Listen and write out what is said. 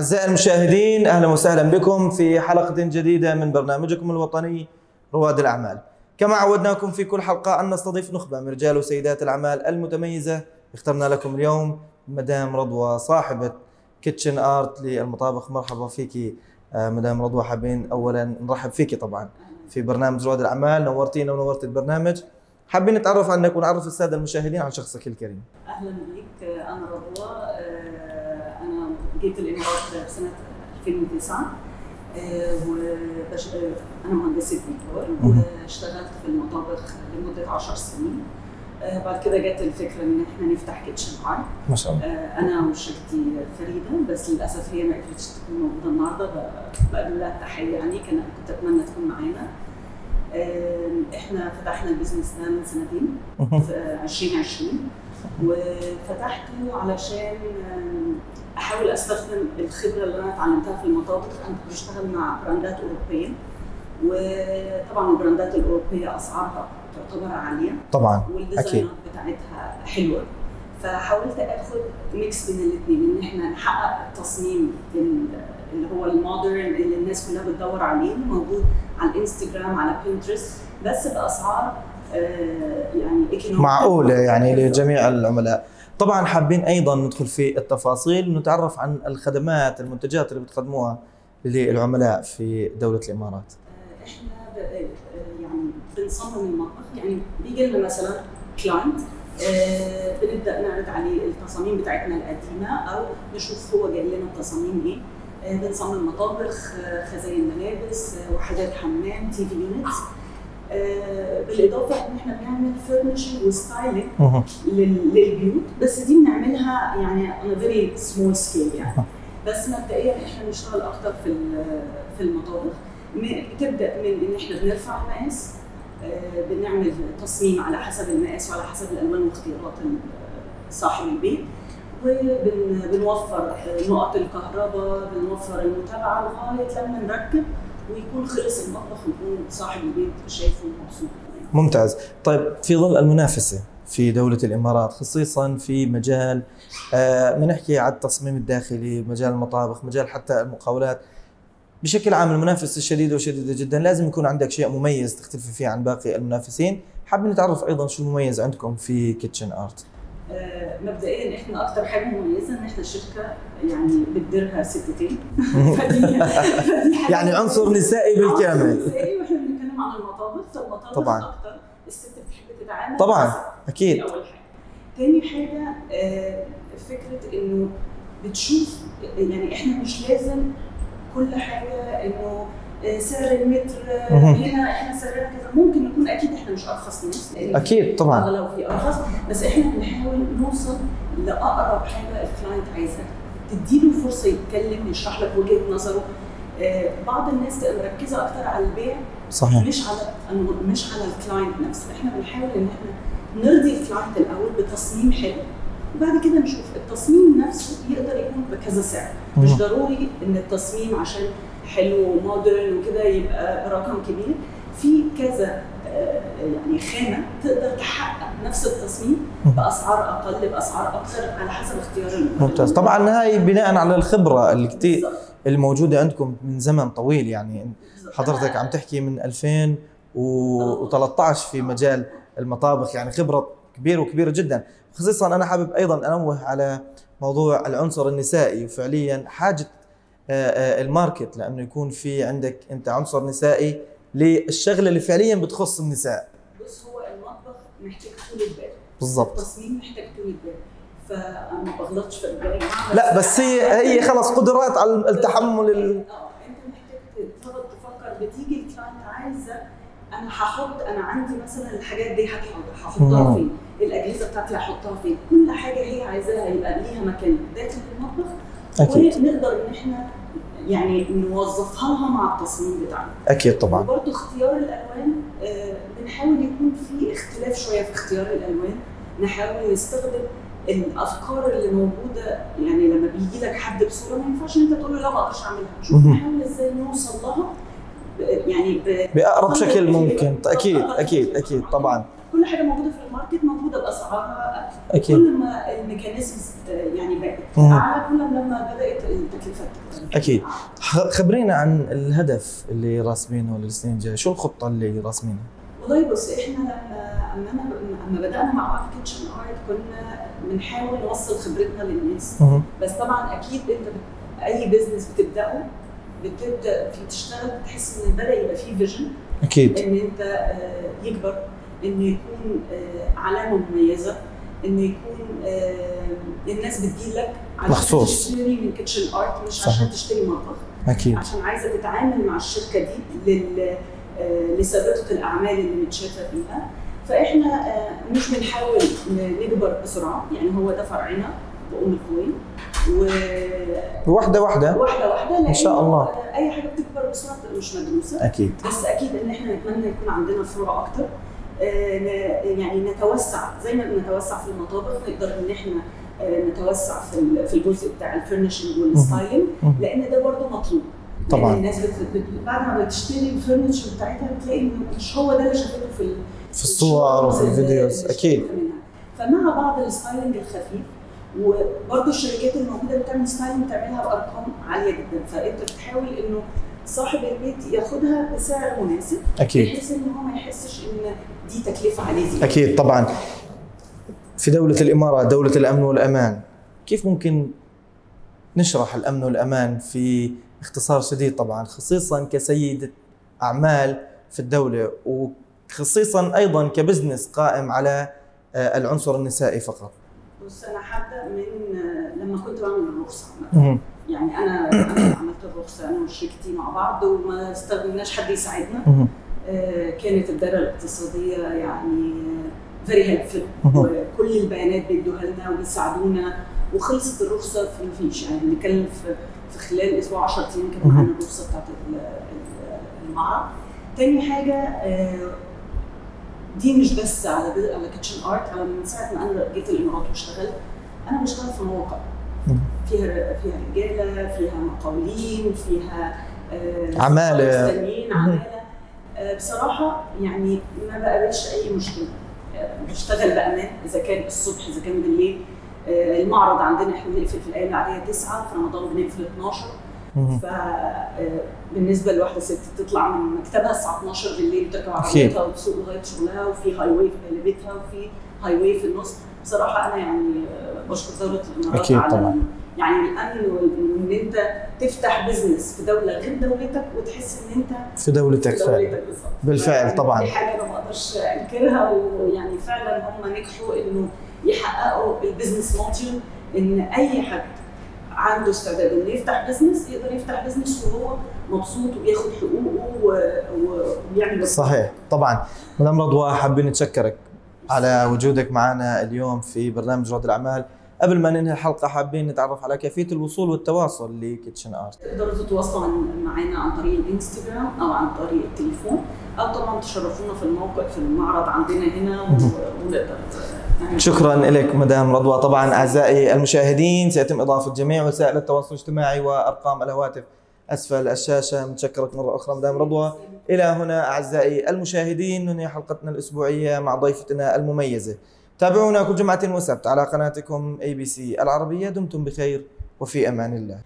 أعزائي المشاهدين أهلا وسهلا بكم في حلقة جديدة من برنامجكم الوطني رواد الأعمال. كما عودناكم في كل حلقة أن نستضيف نخبة من رجال وسيدات الأعمال المتميزة. اخترنا لكم اليوم مدام رضوى صاحبة Kitchen Art للمطابخ. مرحبا فيكي آه، مدام رضوى حابين أولا نرحب فيكي طبعا في برنامج رواد الأعمال. نورتينا ونورت البرنامج. حابين نتعرف عنك ونعرف السادة المشاهدين عن شخصك الكريم. أهلا بيك أنا رضوى آه، جيت الامارات بسنة 2009 آه، وبش... آه، أنا مهندسة ديكور. واشتغلت في المطابخ لمدة 10 سنين. آه، بعد كده جت الفكرة إن إحنا نفتح Kitchen Art ما شاء الله. أنا وشريكتي فريدة بس للأسف هي ما قدرتش تكون موجودة النهارده ب- بقدم لها التحيه يعني كان كنت أتمنى تكون معانا. آه، إحنا فتحنا ال business ده من سنتين في 2020 وفتحته علشان أحاول أستخدم الخبرة اللي أنا اتعلمتها في المطابخ. أنا كنت بشتغل مع براندات أوروبية. وطبعا البراندات الأوروبية أسعارها تعتبر عالية. طبعا والديزاينات بتاعتها حلوة. فحاولت آخد mix بين الاثنين إن إحنا نحقق التصميم ال- اللي هو ال modern اللي الناس كلها بتدور عليه موجود على الإنستجرام على بنترست بس باسعار آه، يعني. معقولة يعني. لجميع العملاء طبعا حابين أيضا ندخل في التفاصيل ونتعرف عن الخدمات المنتجات اللي بتقدموها للعملاء في دولة الإمارات آه، إحنا آه، يعني بنصمم المطبخ يعني بيجي لنا مثلا كلاينت بنبدأ نعرض عليه التصاميم بتاعتنا القديمة أو نشوف هو جاي لنا تصاميم إيه بنصمم مطابخ آه، خزاين ملابس آه، وحدات حمام TV units بالإضافة إن إحنا بنعمل furnishing و styling لل- للبيوت بس دي بنعملها يعني on a very small scale يعني. بس مبدئيا إحنا بنشتغل أكتر في في المطابخ. بتبدأ من إن إحنا بنرفع المقاس آه، بنعمل تصميم على حسب المقاس وعلى حسب الألوان واختيارات صاحب البيت. وبنوفر نقط الكهرباء بنوفر المتابعة لغاية لما نركب ويكون خلص المطبخ ويكون صاحب البيت شايفه مبسوط. ممتاز. طيب في ظل المنافسة في دولة الإمارات خصيصا في مجال آه بنحكي على التصميم الداخلي مجال المطابخ مجال حتى المقاولات بشكل عام المنافسة شديدة وشديدة جدا. لازم يكون عندك شيء مميز تختلف فيه عن باقي المنافسين. حابين نتعرف أيضا شو المميز عندكم في كيتشن آه، مبدئيا إحنا أكتر حاجة مميزة إن إحنا شركة يعني بتديرها ستتين. يعني عنصر نسائي عنصر بالكامل. نسائي وإحنا بنتكلم عن المطابخ. فالمطابخ طبعاً. أكتر. الست بتحب تتعامل. طبعاً. أكيد. أول حاجة. تاني حاجة آه، فكرة إنه بتشوف يعني إحنا مش لازم كل حاجة إنه آه، سعر المتر. هنا إحنا سعرنا كذا. ممكن نكون أكيد إحنا مش أرخص ناس أكيد طبعا. اغلى وفي أرخص بس إحنا بنحاول نوصل لأقرب حاجة ال client عايزها. تديله فرصة يتكلم يشرح لك وجهة نظره. آه، بعض الناس تبقى مركزة أكتر على البيع صحيح. مش على مش على ال client نفسه. إحنا بنحاول إن إحنا نرضي ال client الأول بتصميم حلو. وبعد كده نشوف التصميم نفسه يقدر يكون بكذا سعر مش. ضروري إن التصميم عشان حلو ومودرن وكده يبقى برقم كبير في كذا آه، يعني خامة تقدر تحقق نفس التصميم. بأسعار أقل بأسعار أكتر على حسب اختيار. ممتاز طبعا هاي بناء على الخبرة اللي كتير بالظبط. الموجودة عندكم من زمن طويل يعني. حضرتك عم تحكي من 2013 في مجال المطابخ يعني خبرة كبيرة وكبيرة جدا. خصيصا أنا حابب أيضا أنوه على موضوع العنصر النسائي. وفعليا حاجة آه، آه، ال market لأنه يكون في عندك أنت عنصر نسائي للشغلة اللي فعليا بتخص النساء. بص هو المطبخ محتاج طولة بال بالضبط. التصميم محتاج طولة بال فأنا ما بغلطش في الرجاله لا بس هي هي خلص قدرات على التحمل ال... آه أنت محتاج تفضل تفكر. بتيجي ال client عايزة أنا هحط أنا عندي مثلا الحاجات دي هتحط- هحطها. فين؟ الأجهزة بتاعتي هحطها فين؟ كل حاجة هي عايزاها يبقى ليها مكان. داخل المطبخ أكيد. ونقدر إن إحنا يعني نوظفها لها مع التصميم بتاعنا. أكيد طبعا. وبرضه اختيار الألوان آه، بنحاول يكون في اختلاف شوية في اختيار الألوان. نحاول نستخدم الأفكار اللي موجودة يعني لما بيجي لك حد بصورة ما ينفعش إن أنت تقول له لا ما أقدرش أعملها. مهم. نحاول إزاي نوصل لها يعني ب- بأقرب شكل ممكن. أكيد أكيد أكيد طبعا. كل حاجة موجودة في ال market موجودة باسعارها أكيد. كل ما ال mechanisms يعني بقت. اعلى كل لما بدأت التكلفة. أكيد. خبرينا عن الهدف اللي راسمينه للسنين الجاية. شو الخطة اللي راسمينها؟ والله بص إحنا لما لما بدأنا مع بعض Kitchen Art كنا بنحاول نوصل خبرتنا للناس. بس طبعا أكيد أنت أي business بتبدأه بتبدأ في تشتغل بتحس ان بدأ يبقى فيه vision أكيد. إن أنت آه، يكبر. ان يكون آه، علامة مميزة ان يكون آه، الناس بتجيلك عشان مخصوص. تشتري من Kitchen Art مش. عشان تشتري مطبخ. أكيد. عشان عايزة تتعامل مع الشركة دي لل آه، لسابقه الأعمال اللي متشافة فيها. فإحنا مش بنحاول نكبر بسرعة يعني هو ده فرعنا بأم القيوين. واحدة واحدة. وواحده واحدة لأن شاء الله. أي حاجة بتكبر بسرعة بتبقى مش مدروسة. أكيد. بس أكيد إن إحنا نتمنى يكون عندنا فروع ن- يعني نتوسع زي ما بنتوسع في المطابخ نقدر إن إحنا آه، نتوسع في ال- في الجزء بتاع ال furnishing وال styling مهم. لأن ده برضه مطلوب طبعاً. الناس. بعد ما بتشتري ال furniture بتاعتها بتلاقي إن مش هو ده اللي شافته في. في الصور وفي ال videos أكيد. فمع بعض ال styling الخفيف وبرضه الشركات الموجودة بتعمل styling بتعملها بأرقام عالية جدا فأنت بتحاول إنه صاحب البيت ياخدها بسعر مناسب أكيد. بحيث إن هو ما يحسش إن دي تكلفة عليه زيادة. أكيد طبعا. في دولة الإمارات دولة الأمن والأمان كيف ممكن نشرح الأمن والأمان في اختصار شديد؟ طبعا خصيصا كسيده أعمال في الدولة وخصيصا أيضا ك business قائم على آه، العنصر النسائي فقط. بص أنا هبدا من آه، لما كنت بعمل الرخصه. يعني أنا أنا الرخصه أنا وشريكتي مع بعض وما استخدمناش حد يساعدنا. آه، كانت الدائره الاقتصادية يعني very helpful. وكل البيانات بيدوها لنا وبيساعدونا وخلصت الرخصه في مفيش يعني بنتكلم في في خلال أسبوع 10 أيام كان. معانا الرخصه بتاعت ال- ال- المعرض. تاني حاجة آه، دي مش بس على على Kitchen Art على من ساعة ما أنا جيت الإمارات واشتغلت أنا بشتغل في مواقع. فيها فيها رجالة فيها مقاولين فيها آه،. مستنيين عمالة آه، بصراحة يعني ما بقابلش أي مشكلة آه، بشتغل بأمان إذا كان الصبح إذا كان بالليل آه، المعرض عندنا إحنا بنقفل في الأيام العادية 9 في رمضان بنقفل 12 مهم. فبالنسبه لواحدة ست تطلع من مكتبها الساعة 12 بالليل وتركب. عربيتها وتسوق لغاية شغلها وفي highway في بيتها وفي highway في النص بصراحة أنا يعني بشكر دولة الإمارات على طبعاً. يعني الأمن وإن أنت تفتح business في دولة غير دولتك وتحس إن أنت في دولتك في فعلا. دولتك بالظبط. بالفعل يعني طبعاً. دي حاجة أنا ما أقدرش أنكرها ويعني فعلا هم نجحوا إنه يحققوا ال business model إن أي حد عنده استعداد إنه يفتح business يقدر يفتح business وهو مبسوط وبياخد حقوقه وبيعمل صحيح. طبعا. مدام رضوى حابين نتشكرك على وجودك معنا اليوم في برنامج رواد الأعمال. قبل ما ننهي الحلقة حابين نتعرف على كيفية الوصول والتواصل ل Kitchen Art. تقدروا تتواصلوا عن- معانا عن طريق الانستجرام أو عن طريق التليفون أو طبعا تشرفونا في الموقع في المعرض عندنا هنا ونقدر شكرا لك مدام رضوى. طبعا أعزائي المشاهدين سيتم إضافة جميع وسائل التواصل الاجتماعي وأرقام الهواتف أسفل الشاشة. متشكرك مرة أخرى مدام رضوى. إلى هنا أعزائي المشاهدين ننهي حلقتنا الأسبوعية مع ضيفتنا المميزة. تابعونا كل جمعة وسبت على قناتكم ABC العربية دمتم بخير وفي أمان الله.